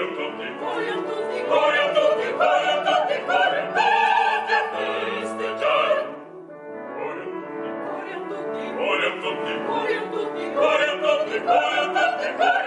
Gloria a tutti, gloria a tutti, gloria a tutti, gloria a tutti, gloria a tutti.